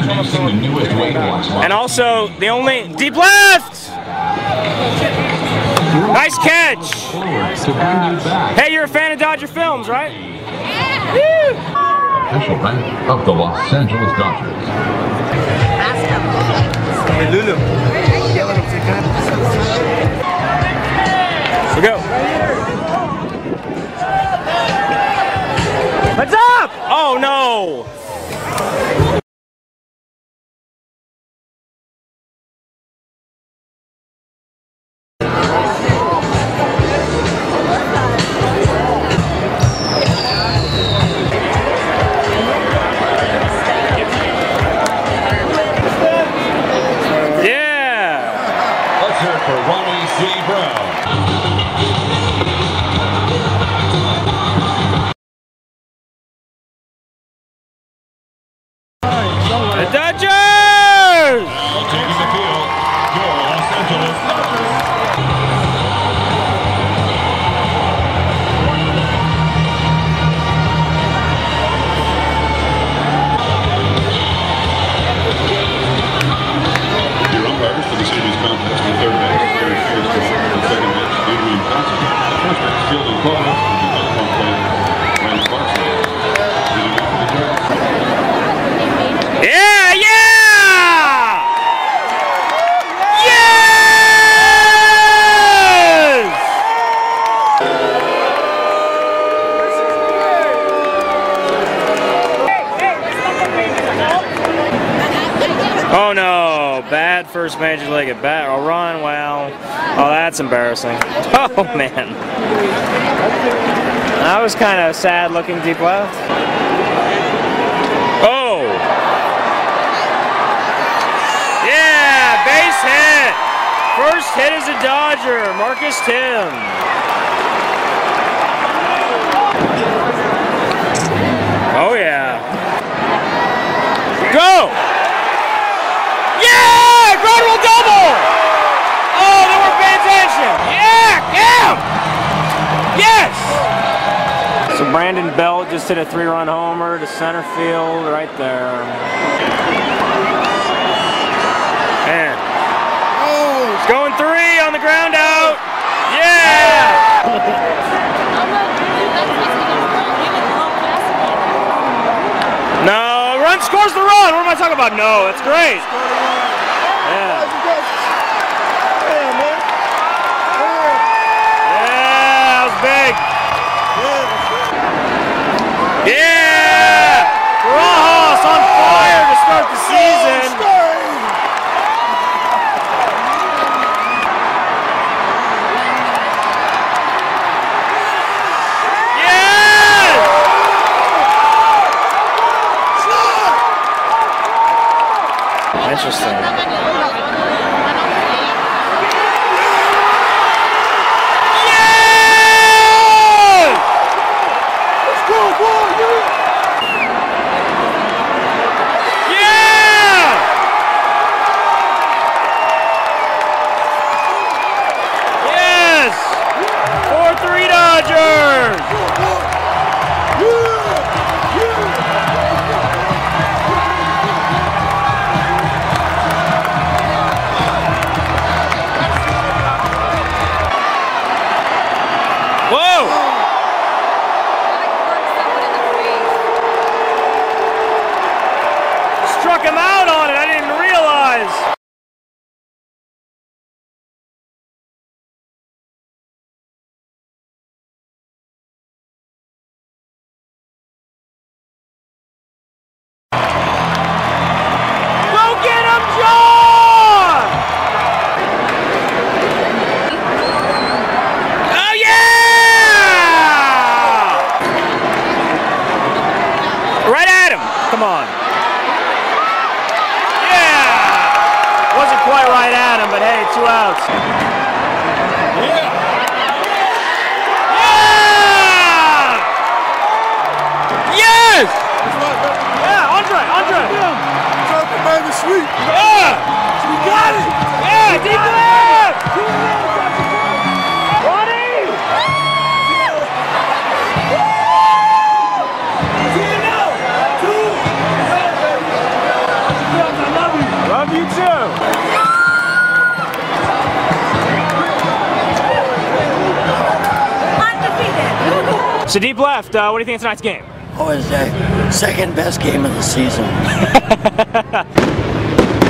And also, the only deep left. Nice catch. Forward to bring you back. Hey, you're a fan of Dodger films, right? Official rank of the Los Angeles Dodgers. We go. What's up? Oh no. Oh no, bad first major league at bat. A run, well, oh that's embarrassing. Oh man. That was kind of sad looking deep left. Oh! Yeah, base hit. First hit is a Dodger, Marcus Tim. Oh yeah. Go! Yeah! Incredible double! Oh, they weren't paying attention. Yeah, yeah! Yes! So Brandon Belt just hit a three-run homer to center field right there. Man. It's oh. going three on the ground out. Yeah! No, run scores the run. What am I talking about? No, it's great. Interesting. Hey, two outs. Yeah! Yes! Yeah, Andre, Andre. Talking about the sweep. Yeah! We got it! Yeah, deep left! So deep left, uh, what do you think of tonight's game? Oh, it's the second best game of the season.